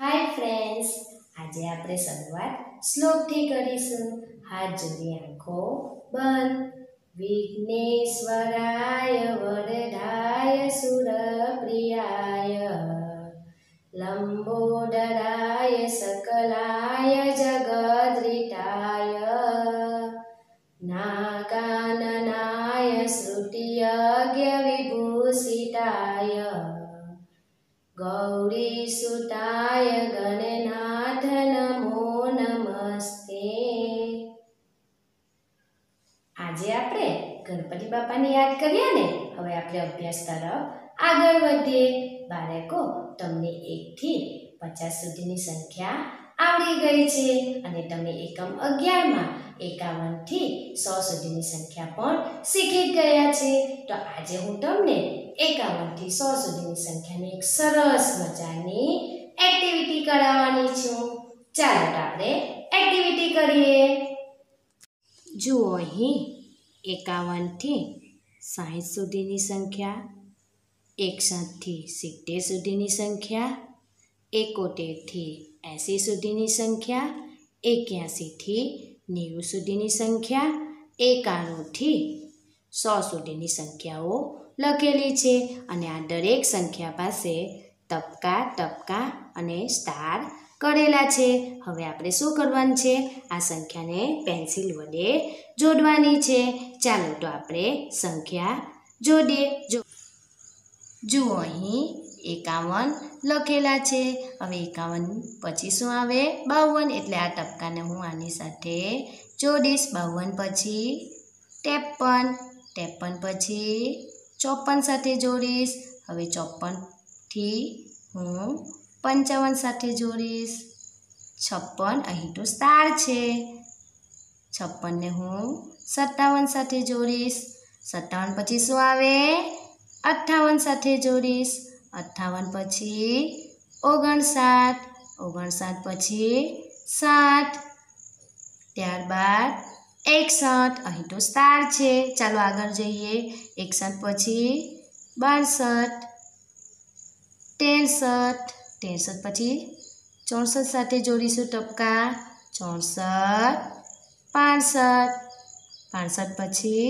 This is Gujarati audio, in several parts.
હાય ફ્રેન્ડ્સ આજે આપણે શરૂઆત શ્લોકથી કરીશું. હાથ જોડી આંખો બંધ. વિઘ્નેશ્વરાય વરદાય સુરપ્રિયાય. લંબોદરાય સકલાય જગદ્રિતાય. નાગાનનાય શ્રુતિયજ્ઞ વિભૂષિતાય. ગૌરીસુતાય ગણનાથ નમો નમસ્તે આજે આપણે ગણપતિ બાપાને યાદ કર્યા ને? હવે આપણે અભ્યાસ તરફ આગળ વધીએ. બાળકો, તમને એકથી પચાસ સુધીની સંખ્યા આવડી ગઈ છે અને તમે એકમ અગિયારમાં એકાવનથી સો સુધીની સંખ્યા પણ શીખી ગયા છે. તો આજે હું તમને એકાવનથી સો સુધીની સંખ્યાની એક સરસ મજાની એક્ટિવિટી કરાવવાની છું. ચાલો તો આપણે એક્ટિવિટી કરીએ. જુઓ અહીં એકાવનથી સાહીઠ સુધીની સંખ્યા એકસઠથી સિત્તેર સુધીની સંખ્યા એકોતેરથી એંસી સુધીની સંખ્યા એક્યાસીથી નેવું સુધીની સંખ્યા, એકાણુંથી સો સુધીની સંખ્યાઓ લખેલી છે અને આ દરેક સંખ્યા પાસે તબકા ટપકા અને સ્ટાર કરેલા છે. હવે આપણે શું કરવાનું છે? આ સંખ્યાને પેન્સિલ વડે જોડવાની છે. ચાલો તો આપણે સંખ્યા જોડીએ. જો જુઓ અહીં એકાવન લખેલા છે. હવે એકાવન, પછી શું આવે? બાવન, એટલે આ ટપકાને હું આની સાથે જોડીશ. બાવન, પછી ત્રેપન ત્રેપન, પછી ચોપન સાથે જોડીશ. હવે ચોપનથી હું પંચાવન સાથે જોડીશ. છપ્પન, અહીં તો સ્ટાર છે. છપ્પનને હું સત્તાવન સાથે જોડીશ. સત્તાવન, પછી શું આવે? અઠ્ઠાવન સાથે જોડીશ. અઠ્ઠાવન પછી ઓગણસાઠ ઓગણસાઠ પછી સાઠ ત્યારબાદ એકસઠ અહીં તો સ્ટાર છે ચાલો આગળ જઈએ એકસઠ પછી બાસઠ ત્રેસઠ ત્રેસઠ પછી ચોસઠ સાથે જોડીશું ટપકા ચોસઠ પાસઠ પાસઠ પછી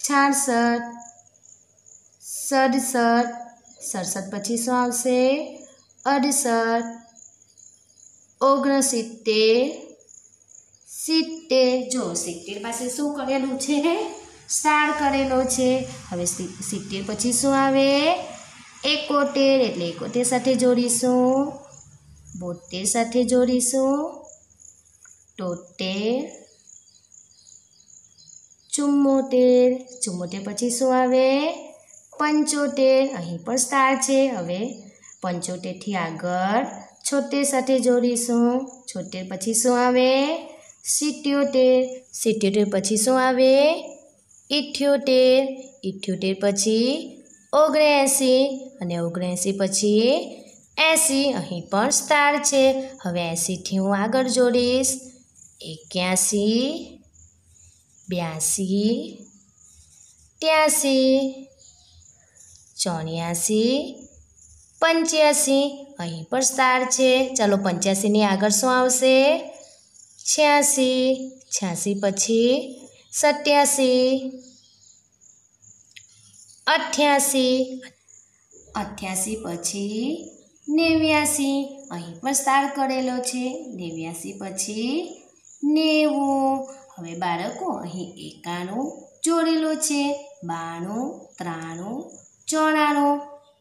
છાસઠ સડસઠ સડસઠ પછી શું આવશે? અડસઠ, ઓગણસિત્તેર, સિત્તેર. જો સિત્તેર પાસે શું કરેલું છે? સ્ટાર કરેલો છે. હવે સિત્તેર પછી શું આવે? એકોતેર. એટલે એકોતેર સાથે જોડીશું. બોતેર સાથે જોડીશું. તોતેર. ચુમ્મોતેર. ચુમ્મોતેર પછી શું આવે? પંચોતેર, અહીં પણ સ્ટાર છે. હવે પંચોતેરથી આગળ છોતેર સાથે જોડીશું. છોતેર પછી શું આવે? સિત્યોતેર. સિત્યોતેર પછી શું આવે? ઇઠ્યોતેર. ઇઠ્યોતેર પછી ઓગણએંસી અને ઓગણએંસી પછી એંસી. અહીં પણ સ્ટાર છે. હવે એંસીથી હું આગળ જોડીશ. એક્યાસી, બ્યાસી, ત્યાસી ચોર્યાસી, પંચ્યાસી, અહીં પણ સ્ટાર છે. ચાલો પંચ્યાસીની આગળ શું આવશે? છ્યાસી છ્યાસી પછી સત્યાસી, અઠ્યાસી અઠ્યાસી પછી નેવ્યાસી, અહીં પણ સ્ટાર કરેલો છે. નેવ્યાસી પછી નેવું. હવે બાળકો, અહીં એકાણું જોડેલો છે. બાણું, ત્રાણું ચોરાણું,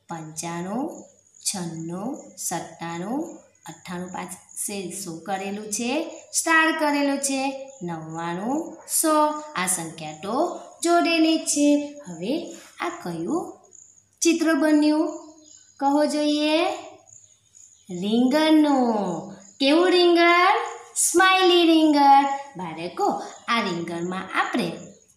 પંચાણું, છન્નું, સત્તાણું, અઠ્ઠાણું પાસે શું કરેલું છે? સ્ટાર કરેલું છે. નવ્વાણું, સો. આ સંખ્યા તો જોડેલી છે. હવે આ કયું ચિત્ર બન્યું? કહો જોઈએ. રીંગણનું. કેવું રીંગણ? સ્માઇલી રીંગણ. બાળકો, આ રીંગણમાં આપણે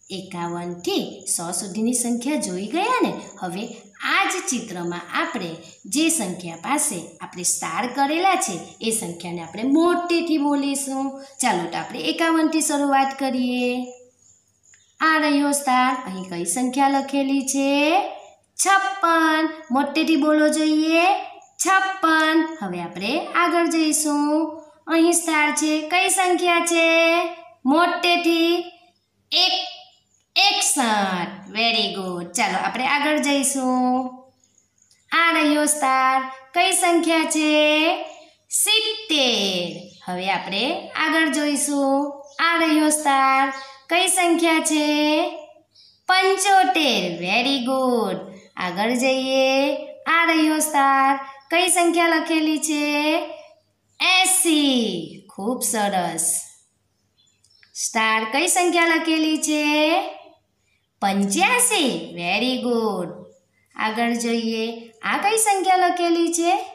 એકાવનથી સો સુધીની સંખ્યા જોઈ ગયા ને? હવે આ જ ચિત્રમાં આપણે જે સંખ્યા પાસે આપણે સ્ટાર કરેલા છે, એ સંખ્યાને આપણે મોટેથી બોલીશું. ચાલો તો આપણે એકાવનથી શરૂઆત કરીએ. આ રહ્યો સ્ટાર અહીં કઈ સંખ્યા લખેલી છે? છપ્પન. મોટેથી બોલો જોઈએ. છપ્પન. હવે આપણે આગળ જઈશું. અહીં સ્ટાર છે. કઈ સંખ્યા છે? મોટેથી એક એકસઠ વેરી ગુડ ચાલો, આપણે આગળ જઈશું. આ રહ્યો સ્ટાર કઈ સંખ્યા છે? સિત્તેર. હવે આપણે આગળ જોઈશું. આ રહ્યો સ્ટાર કઈ સંખ્યા છે? પંચોતેર. વેરી ગુડ આગળ જઈએ. આ રહ્યો સ્ટાર કઈ સંખ્યા લખેલી છે? એસી. ખૂબ સરસ. સ્ટાર કઈ સંખ્યા લખેલી છે? પંચ્યાસી. વેરી ગુડ આગળ જોઈએ, આ કઈ સંખ્યા લખેલી છે?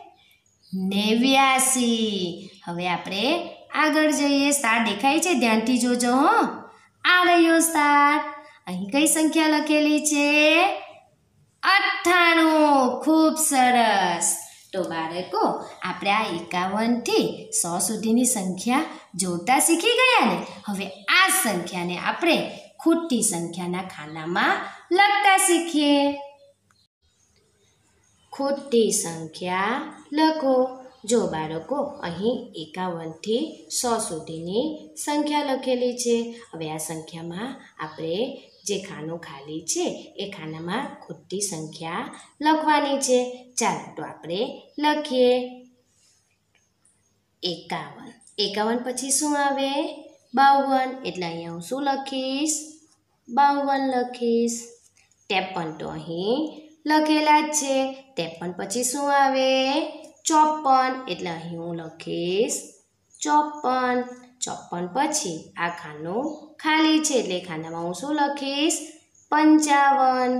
નેવ્યાસી. હવે આપણે આગળ જઈએ સ્ટાર દેખાય છે? ધ્યાનથી જોજો, હો. આ રહ્યો સ્ટાર અહીં કઈ સંખ્યા લખેલી છે? અઠ્ઠાણું. ખૂબ સરસ. તો બાળકો, આપણે આ એકાવનથી સો સુધીની સંખ્યા જોતા શીખી ગયા ને? હવે આ સંખ્યાને આપણે ખૂટતી સંખ્યાના ખાનામાં લખતા શીખીએ ખોટી સંખ્યા લખો. જો બાળકો અહીં એકાવનથી સો સુધીની સંખ્યા લખેલી છે, હવે આ સંખ્યામાં આપણે જે ખાનું ખાલી છે, એ ખાનામાં ખોટી સંખ્યા લખવાની છે. ચાલો તો આપણે લખીએ. એકાવન. એકાવન પછી શું આવે? બાવન, એટલે અહીંયા હું શું લખીશ? બાવન લખીશ. ત્રેપન તો અહીં લખેલા જ છે. ત્રેપન પછી શું આવે? ચોપન, એટલે અહીં હું લખીશ ચોપન. ચોપન પછી આ ખાનું ખાલી છે, એટલે ખાનામાં હું શું લખીશ? પંચાવન.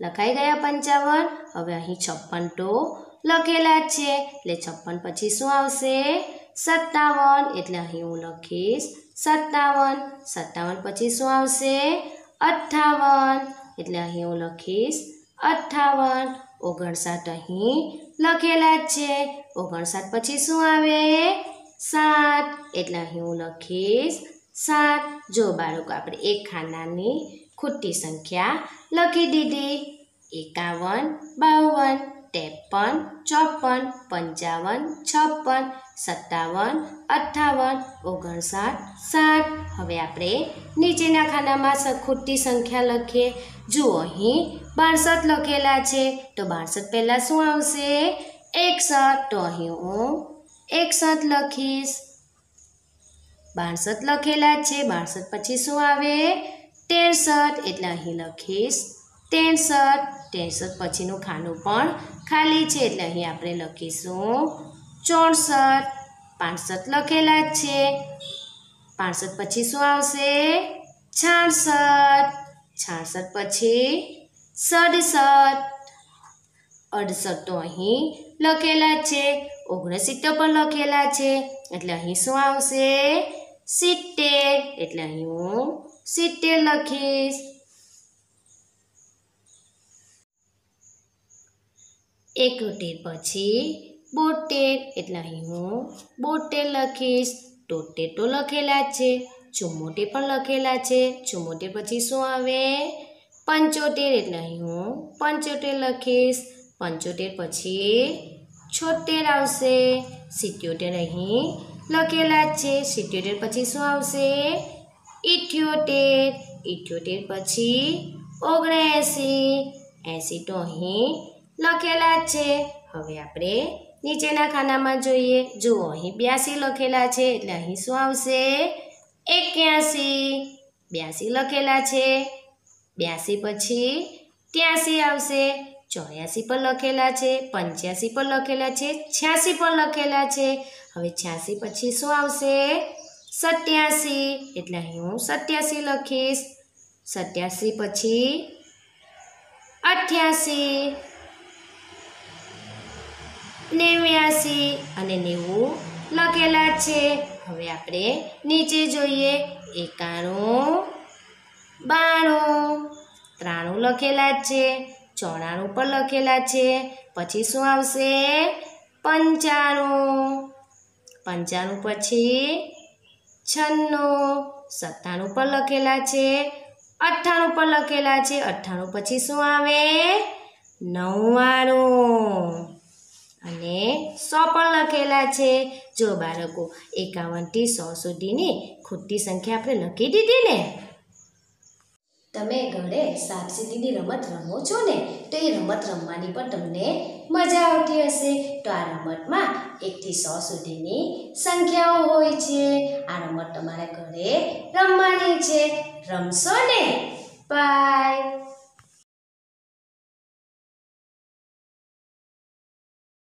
લખાઈ ગયા પંચાવન? હવે અહીં છપ્પન તો લખેલા જ છે. એટલે છપ્પન પછી શું આવશે? સત્તાવન, એટલે અહીં હું લખીશ સત્તાવન. સત્તાવન પછી શું આવશે? અઠ્ઠાવન. એટલે અહીં હું લખીશ અઠ્ઠાવન. ઓગણસાઠ અહીં લખેલા જ છે. ઓગણસાઠ પછી શું આવે? સાત. એટલે અહીં હું લખીશ સાત. જો બાળકો, આપણે એક ખાનાની ખોટી સંખ્યા લખી દીધી. એકાવન, બાવન. ત્રેપન, ચોપન, પંચાવન, છપ્પન, સત્તાવન, અઠ્ઠાવન, ઓગણસાઠ, સાઠ. હવે આપણે નીચેના ખાનામાં સ- ખોટી સંખ્યા લખીએ. જુઓ અહીં બાસઠ લખેલા છે. તો બાસઠ પહેલાં શું આવશે? એકસઠ તો અહીં હું એકસઠ લખીશ. બાસઠ લખેલા છે. બાસઠ પછી શું આવે? તેરસઠ એટલે અહીં લખીશ તેરસઠ તેરસઠ પછીનું ખાનું પણ ખાલી છે એટલે અહીં આપણે લખીશું ચોસઠ. પાંસઠ લખેલા જ છે. પાંસઠ પછી શું આવશે? છાસઠ. છાસઠ પછી સડસઠ. અડસઠ તો અહીં લખેલા જ છે. ઓગણસિત્તેર પણ લખેલા છે. એટલે અહીં શું આવશે? સિત્તેર. એટલે અહીં હું સિત્તેર લખીશ. એકોતેર પછી બોતેર, એટલે અહીં હું બોતેર લખીશ. તોતેર તો લખેલા છે. ચુમ્મોતેર પણ લખેલા છે. ચુમ્મોતેર પછી શું આવે? પંચોતેર, એટલે અહીં હું પંચોતેર લખીશ. પંચોતેર પછી છોતેર આવશે. સિત્યોતેર અહીં લખેલા છે. સિત્યોતેર પછી શું આવશે? ઇઠ્યોતેર. ઇઠ્યોતેર પછી ઓગણએંસી. એંસી તો અહીં લખેલા જ છે. હવે આપણે નીચેના ખાનામાં જોઈએ. જુઓ, અહીં બ્યાસી લખેલા છે, એટલે અહીં શું આવશે? એક્યાસી. બ્યાસી લખેલા છે. બ્યાસી પછી ત્યાસી આવશે. ચોર્યાસી પર લખેલા છે, પંચ્યાસી પર લખેલા છે, છ્યાસી પર લખેલા છે. હવે છ્યાસી પછી શું આવશે? સત્યાસી. એટલે અહીં હું સત્યાસી લખીશ. સત્યાસી પછી અઠ્યાસી. નેવ્યાસી અને નેવું લખેલા છે. હવે આપણે નીચે જોઈએ. એકાણું, બાણું, ત્રાણું લખેલા છે. ચોરાણું પણ લખેલા છે. પછી શું આવશે? પંચાણું. પંચાણું પછી છન્નું. સત્તાણું પણ લખેલા છે. અઠ્ઠાણું પણ લખેલા છે. અઠ્ઠાણું પછી શું આવે? નવ્વાણું. સો પણ લખેલા છે. જો બાળકો એકાવનથી સો સુધીની ખોટી સંખ્યા આપણે લખી દીધી ને? તમે ઘરે સાપસીડીની રમત રમો છો ને, તો એ રમત રમવાની પણ તમને મજા આવતી હશે. તો આ રમતમાં એકથી સો સુધીની સંખ્યાઓ હોય છે. આ રમત તમારે ઘરે રમવાની છે. રમશો ને? બાય